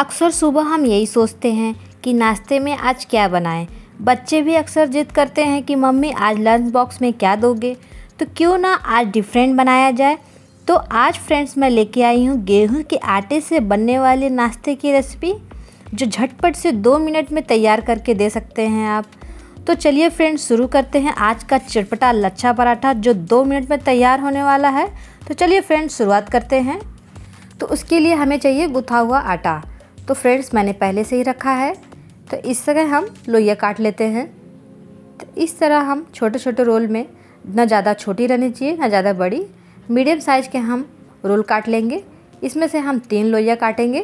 अक्सर सुबह हम यही सोचते हैं कि नाश्ते में आज क्या बनाएँ। बच्चे भी अक्सर जिद करते हैं कि, मम्मी, आज लंच बॉक्स में क्या दोगे? तो क्यों ना आज डिफरेंट बनाया जाए? तो आज फ्रेंड्स मैं लेके आई हूँ गेहूँ के आटे से बनने वाले नाश्ते की रेसिपी जो झटपट से दो मिनट में तैयार करके दे सकते हैं आप। तो चलिए फ्रेंड्स शुरू करते हैं आज का चटपटा लच्छा पराठा, जो दो मिनट में तैयार होने वाला है। तो चलिए फ्रेंड्स शुरुआत करते हैं। तो उसके लिए हमें चाहिए गुथा हुआ आटा। तो फ्रेंड्स, मैंने पहले से ही रखा है। तो इस तरह हम लोइया काट लेते हैं। तो इस तरह हम छोटे छोटे रोल में ना ज़्यादा छोटी रहनी चाहिए, ना ज़्यादा बड़ी। मीडियम साइज़ के हम रोल काट लेंगे। इसमें से हम तीन लोइया काटेंगे।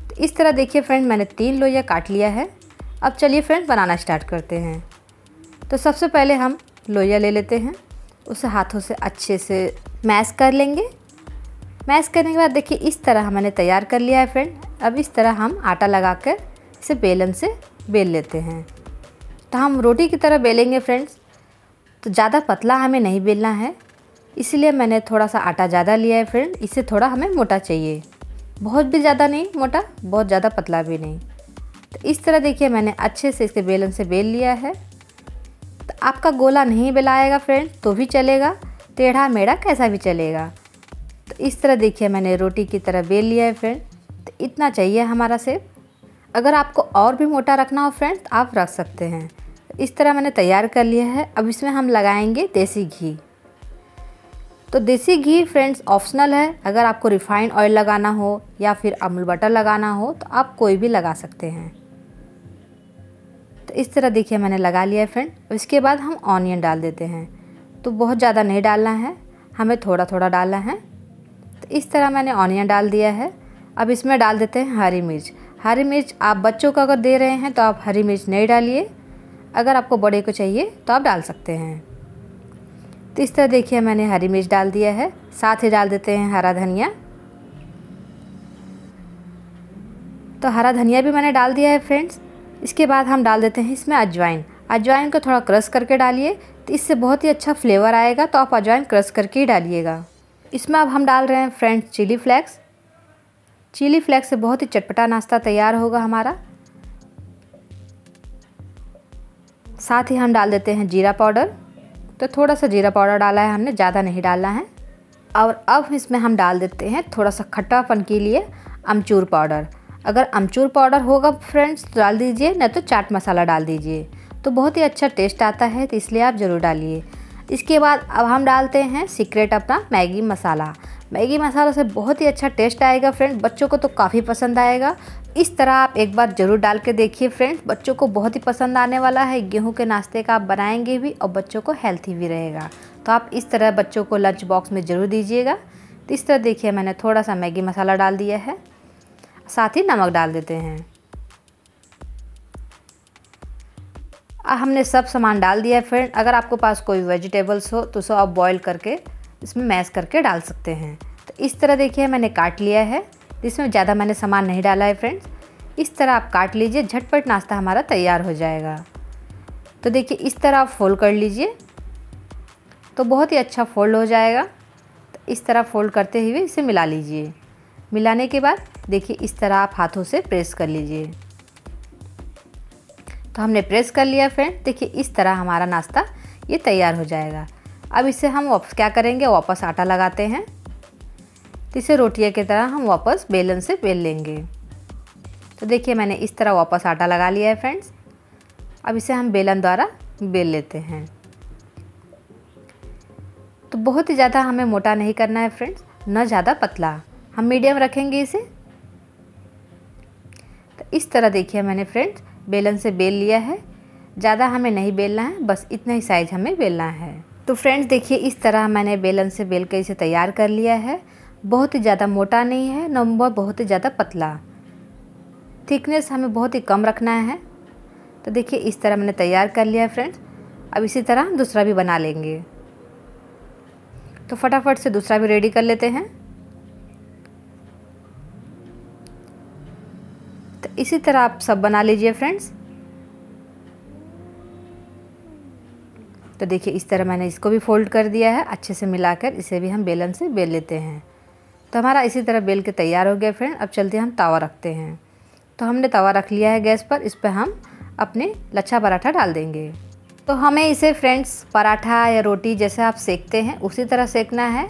तो इस तरह देखिए फ्रेंड मैंने तीन लोइया काट लिया है। अब चलिए फ्रेंड बनाना स्टार्ट करते हैं। तो सबसे पहले हम लोइया ले लेते हैं। उसे हाथों से अच्छे से मैश कर लेंगे। मैश करने के बाद देखिए, इस तरह मैंने तैयार कर लिया है फ्रेंड अब इस तरह हम आटा लगा कर इसे बेलन से बेल लेते हैं। तो हम रोटी की तरह बेलेंगे फ्रेंड्स तो ज़्यादा पतला हमें नहीं बेलना है। इसलिए मैंने थोड़ा सा आटा ज़्यादा लिया है फ्रेंड इसे थोड़ा हमें मोटा चाहिए। बहुत भी ज़्यादा नहीं, मोटा, बहुत ज़्यादा पतला भी नहीं। तो इस तरह देखिए, मैंने अच्छे से इसके बेलन से बेल लिया है। तो आपका गोला नहीं बेलाएगा फ्रेंड तो भी चलेगा। टेढ़ा मेढ़ा कैसा भी चलेगा। तो इस तरह देखिए मैंने रोटी की तरह बेल लिया है फ्रेंड तो इतना चाहिए हमारा सेब। अगर आपको और भी मोटा रखना हो फ्रेंड तो आप रख सकते हैं। इस तरह मैंने तैयार कर लिया है। अब इसमें हम लगाएँगे देसी घी। तो देसी घी फ्रेंड्स ऑप्शनल है। अगर आपको रिफाइंड ऑयल लगाना हो या फिर अमूल बटर लगाना हो तो आप कोई भी लगा सकते हैं। तो इस तरह देखिए मैंने लगा लिया है फ्रेंड इसके बाद हम ऑनियन डाल देते हैं। तो बहुत ज़्यादा नहीं डालना है। हमें थोड़ा थोड़ा डालना है। तो इस तरह मैंने ऑनियन डाल दिया है। अब इसमें डाल देते हैं हरी मिर्च। हरी मिर्च आप बच्चों को अगर दे रहे हैं तो आप हरी मिर्च नहीं डालिए। अगर आपको बड़े को चाहिए तो आप डाल सकते हैं। तो इस तरह देखिए मैंने हरी मिर्च डाल दिया है। साथ ही डाल देते हैं हरा धनिया। तो हरा धनिया भी मैंने डाल दिया है फ्रेंड्स। इसके बाद हम डाल देते हैं इसमें अजवाइन। अजवाइन को थोड़ा क्रश करके डालिए। तो इससे बहुत ही अच्छा फ्लेवर आएगा तो आप अजवाइन क्रश करके ही डालिएगा। इसमें अब हम डाल रहे हैं friends chili flakes. Chili flakes से बहुत ही चटपटा नाश्ता तैयार होगा हमारा। साथ ही हम डाल देते हैं जीरा पाउडर। तो थोड़ा सा जीरा पाउडर डाला है हमने, ज़्यादा नहीं डालना है। और अब इसमें हम डाल देते हैं थोड़ा सा खट्टापन के लिए अमचूर पाउडर। अगर अमचूर पाउडर होगा फ्रेंड्स तो डाल दीजिए, नहीं तो चाट मसाला डाल दीजिए। तो बहुत ही अच्छा टेस्ट आता है तो इसलिए आप ज़रूर डालिए। इसके बाद अब हम डालते हैं सीक्रेट अपना मैगी मसाला। मैगी मसाला से बहुत ही अच्छा टेस्ट आएगा फ्रेंड बच्चों को तो काफ़ी पसंद आएगा। इस तरह आप एक बार ज़रूर डाल के देखिए फ्रेंड्स बच्चों को बहुत ही पसंद आने वाला है। गेहूँ के नाश्ते का आप बनाएँगे भी और बच्चों को हेल्थी भी रहेगा। तो आप इस तरह बच्चों को लंच बॉक्स में ज़रूर दीजिएगा। तो इस तरह देखिए मैंने थोड़ा सा मैगी मसाला डाल दिया है। साथ ही नमक डाल देते हैं। हमने सब सामान डाल दिया है फ्रेंड अगर आपके पास कोई वेजिटेबल्स हो तो उसे आप बॉईल करके इसमें मैश करके डाल सकते हैं। तो इस तरह देखिए, मैंने काट लिया है। इसमें ज़्यादा मैंने सामान नहीं डाला है फ्रेंड्स इस तरह आप काट लीजिए, झटपट नाश्ता हमारा तैयार हो जाएगा। तो देखिए, इस तरह आप फोल्ड कर लीजिए। तो बहुत ही अच्छा फोल्ड हो जाएगा। तो इस तरह फोल्ड करते हुए इसे मिला लीजिए। मिलाने के बाद देखिए, इस तरह आप हाथों से प्रेस कर लीजिए। तो हमने प्रेस कर लिया फ्रेंड। देखिए, इस तरह हमारा नाश्ता ये तैयार हो जाएगा। अब इसे हम वापस क्या करेंगे? वापस आटा लगाते हैं। तो इसे रोटियाँ की तरह हम वापस बेलन से बेल लेंगे। तो देखिए, मैंने इस तरह वापस आटा लगा लिया है फ्रेंड्स। अब इसे हम बेलन द्वारा बेल लेते हैं। तो बहुत ही ज़्यादा हमें मोटा नहीं करना है फ्रेंड्स, न ज़्यादा पतला। हम मीडियम रखेंगे इसे। तो इस तरह देखिए मैंने फ्रेंड्स बेलन से बेल लिया है। ज़्यादा हमें नहीं बेलना है, बस इतना ही साइज़ हमें बेलना है। तो फ्रेंड्स देखिए, इस तरह मैंने बेलन से बेल के इसे तैयार कर लिया है। बहुत ही ज़्यादा मोटा नहीं है नंबर बहुत ही ज़्यादा पतला। थिकनेस हमें बहुत ही कम रखना है। तो देखिए, इस तरह मैंने तैयार कर लिया है फ्रेंड्स अब इसी तरह हम दूसरा भी बना लेंगे। तो फटाफट से दूसरा भी रेडी कर लेते हैं। तो इसी तरह आप सब बना लीजिए फ्रेंड्स तो देखिए, इस तरह मैंने इसको भी फोल्ड कर दिया है, अच्छे से मिलाकर इसे भी हम बेलन से बेल लेते हैं। तो हमारा इसी तरह बेल के तैयार हो गया फ्रेंड अब चलते हम तवा रखते हैं। तो हमने तवा रख लिया है गैस पर, इस पर हम अपने लच्छा पराठा डाल देंगे। तो हमें इसे फ्रेंड्स पराठा या रोटी जैसे आप सेकते हैं, उसी तरह सेकना है।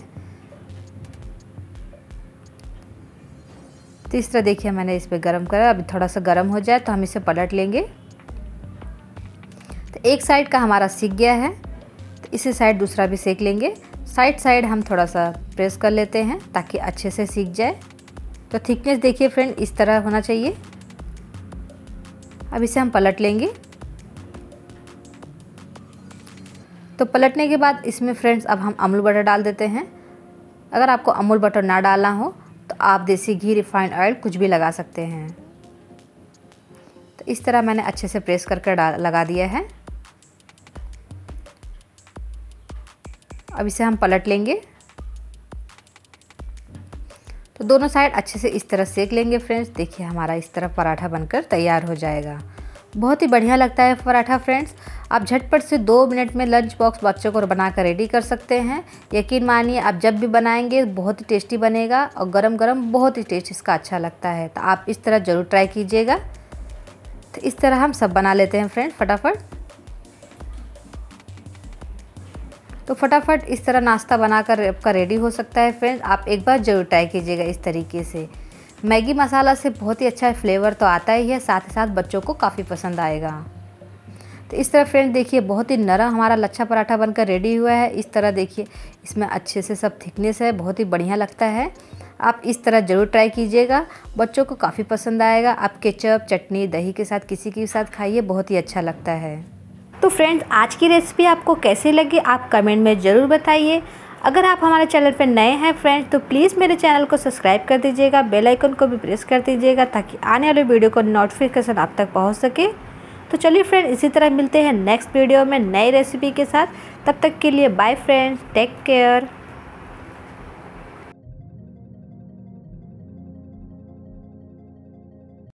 तो इस तरह देखिए मैंने इस पर गर्म करा, अभी थोड़ा सा गर्म हो जाए तो हम इसे पलट लेंगे। तो एक साइड का हमारा सीख गया है तो इसी साइड दूसरा भी सेक लेंगे। साइड साइड हम थोड़ा सा प्रेस कर लेते हैं ताकि अच्छे से सीख जाए। तो थिकनेस देखिए फ्रेंड, इस तरह होना चाहिए। अब इसे हम पलट लेंगे। तो पलटने के बाद इसमें फ्रेंड्स अब हम अमूल बटर डाल देते हैं। अगर आपको अमूल बटर ना डालना हो तो आप देसी घी रिफाइंड ऑयल कुछ भी लगा सकते हैं। तो इस तरह मैंने अच्छे से प्रेस करके लगा दिया है। अब इसे हम पलट लेंगे। तो दोनों साइड अच्छे से इस तरह सेक लेंगे फ्रेंड्स देखिए हमारा इस तरह पराठा बनकर तैयार हो जाएगा। बहुत ही बढ़िया लगता है पराठा फ्रेंड्स आप झटपट से दो मिनट में लंच बॉक्स बच्चों को बनाकर रेडी कर सकते हैं। यकीन मानिए, आप जब भी बनाएँगे, बहुत ही टेस्टी बनेगा और गरम गरम बहुत ही टेस्ट इसका अच्छा लगता है। तो आप इस तरह ज़रूर ट्राई कीजिएगा। तो इस तरह हम सब बना लेते हैं फ्रेंड फटाफट। तो फटाफट इस तरह नाश्ता बनाकर आपका रेडी हो सकता है फ्रेंड्स आप एक बार ज़रूर ट्राई कीजिएगा इस तरीके से। मैगी मसाला से बहुत ही अच्छा फ्लेवर तो आता ही है, साथ ही साथ बच्चों को काफ़ी पसंद आएगा। तो इस तरह फ्रेंड देखिए, बहुत ही नरम हमारा लच्छा पराठा बनकर रेडी हुआ है। इस तरह देखिए, इसमें अच्छे से सब थिकनेस है, बहुत ही बढ़िया लगता है। आप इस तरह ज़रूर ट्राई कीजिएगा। बच्चों को काफ़ी पसंद आएगा। आप केचप चटनी, दही के साथ, किसी के साथ खाइए, बहुत ही अच्छा लगता है। तो फ्रेंड्स आज की रेसिपी आपको कैसी लगी, आप कमेंट में ज़रूर बताइए। अगर आप हमारे चैनल पर नए हैं फ्रेंड्स तो प्लीज़ मेरे चैनल को सब्सक्राइब कर दीजिएगा। बेल आइकन को भी प्रेस कर दीजिएगा, ताकि आने वाले वीडियो को नोटिफिकेशन आप तक पहुँच सके। तो चलिए फ्रेंड इसी तरह मिलते हैं नेक्स्ट वीडियो में नई रेसिपी के साथ। तब तक के लिए बाय फ्रेंड्स टेक केयर